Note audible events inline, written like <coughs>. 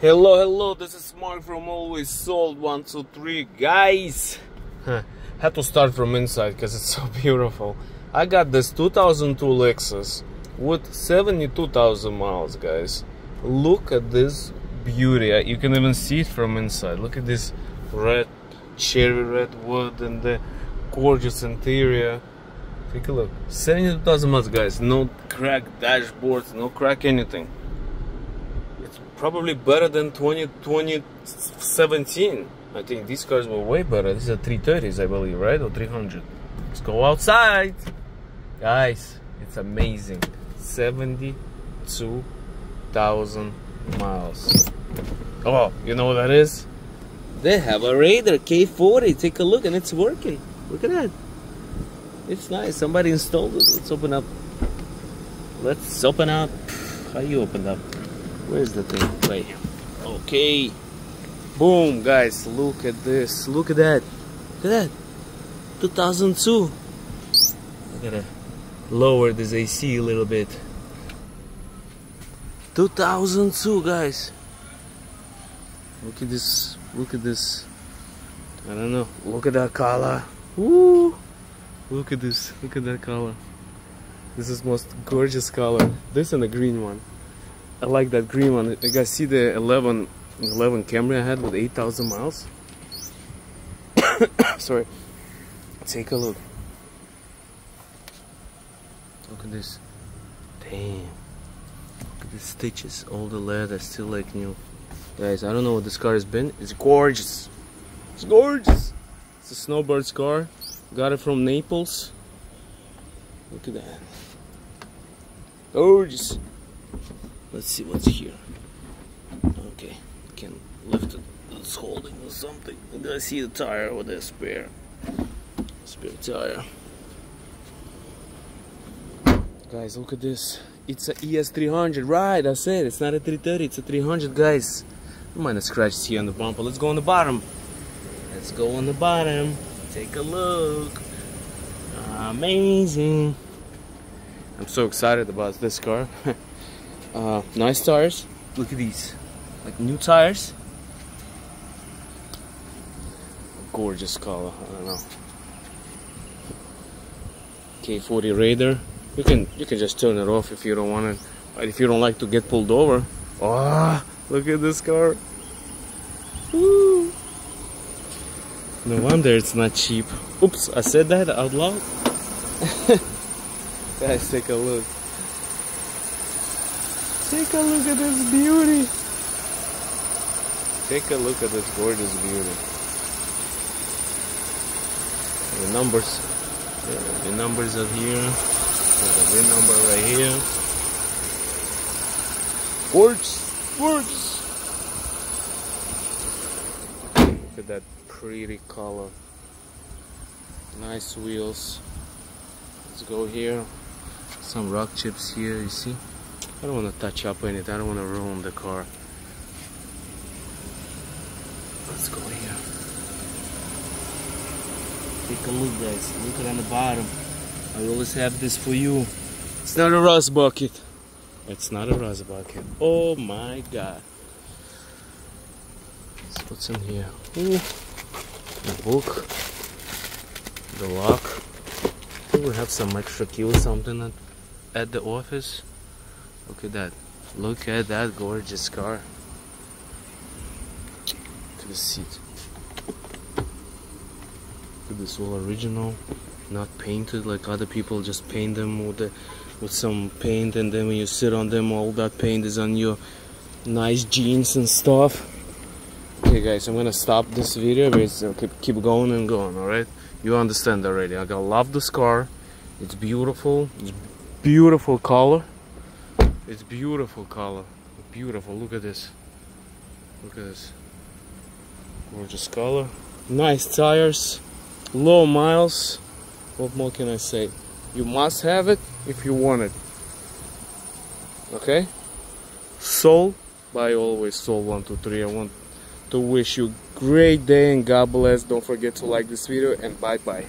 Hello, hello, this is Mark from Always Sold 123. Guys, had to start from inside because it's so <laughs> beautiful. I got this 2002 Lexus with 72,000 miles, guys. Look at this beauty. You can even see it from inside. Look at this red, cherry red wood and the gorgeous interior. Take a look. 72,000 miles, guys. No crack dashboards, no crack anything. Probably better than 2017. I think these cars were way better. These are 330s, I believe, right? Or 300. Let's go outside. Guys, it's amazing. 72,000 miles. Oh, you know what that is? They have a radar K40. Take a look and it's working. Look at that. It's nice. Somebody installed it. Let's open up. Let's open up. How you open up? Where's the thing? Wait. Okay. Boom, guys. Look at this. Look at that. Look at that. 2002. Look at that. Lower this AC a little bit. 2002, guys. Look at this. Look at this. I don't know. Look at that color. Woo! Look at this. Look at that color. This is most gorgeous color. This and the green one. I like that green one. You guys see the 11, 11 Camry I had with 8,000 miles? <coughs> Sorry. Take a look. Look at this. Damn. Look at the stitches. All the leather still like new. Guys, I don't know what this car has been. It's gorgeous. It's gorgeous. It's a Snowbird's car. Got it from Naples. Look at that. Gorgeous. Let's see what's here. Okay, can lift it. It's holding or something. I see the tire with the spare. Spare tire. Guys, look at this. It's a ES300, right? I said it's not a 330, it's a 300, guys. Have scratched here on the bumper. Let's go on the bottom. Let's go on the bottom. Take a look. Amazing. I'm so excited about this car. <laughs> uh, nice tires. Look at these. Like new tires. Gorgeous color. I don't know. K40 radar. You can you can just turn it off if you don't want it. But if you don't like to get pulled over. Oh, look at this car. Woo. No wonder it's not cheap. Oops, I said that out loud. <laughs> Guys, take a look. Take a look at this beauty. Take a look at this gorgeous beauty. The numbers, the numbers are here. The VIN number right here. Gorgeous, gorgeous. Look at that pretty color. Nice wheels. Let's go here. Some rock chips here, you see? I don't want to touch up in it. I don't want to ruin the car. Let's go here. Take a look, guys. Look at on the bottom. I always have this for you. It's not a rust bucket. It's not a rust bucket. Oh my god. So what's in here? Ooh. The book. The lock. We have some extra key or something at, at the office. Look at that. Look at that gorgeous car. To the seat. Look at this all original, not painted like other people just paint them with the, with some paint and then when you sit on them all that paint is on your nice jeans and stuff. Okay guys, I'm gonna stop this video but keep, keep going and going, alright? You understand already. I love this car. It's beautiful. It's beautiful color. It's beautiful color. Beautiful. Look at this. Look at this. Gorgeous color. Nice tires. Low miles. What more can I say? You must have it if you want it. Okay? Soul by Always Sold 123. I want to wish you a great day and God bless. Don't forget to like this video and bye bye.